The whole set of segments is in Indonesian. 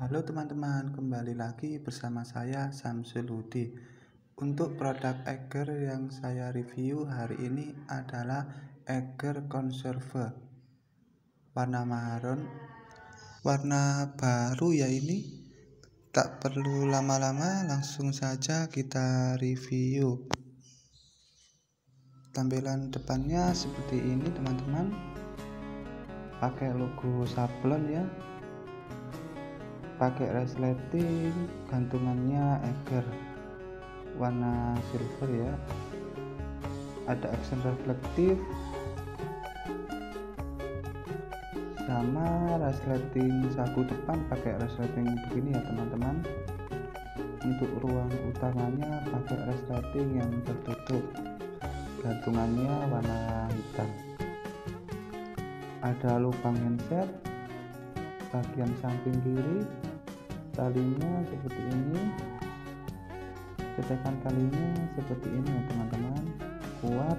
Halo teman-teman, kembali lagi bersama saya Samsul Hudi. Untuk produk Eger yang saya review hari ini adalah Eger Conserve warna marun. Warna baru ya ini. Tak perlu lama-lama, langsung saja kita review. Tampilan depannya seperti ini teman-teman. Pakai logo sablon ya pakai resleting gantungannya eger warna silver ya. Ada aksen reflektif. Sama resleting saku depan pakai resleting begini ya teman-teman. Untuk ruang utamanya pakai resleting yang tertutup. Gantungannya warna hitam. Ada lubang handset bagian samping kiri talinya seperti ini. Cetekan talinya seperti ini teman-teman. Kuat.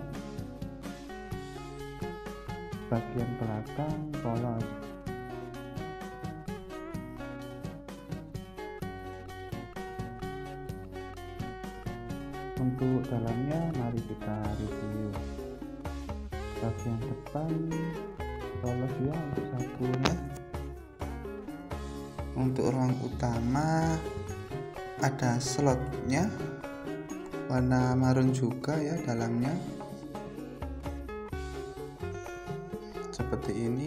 Bagian belakang polos untuk dalamnya mari kita review. Bagian depan polos ya untuk sakunya untuk ruang utama ada slotnya. Warna marun juga ya dalamnya. Seperti ini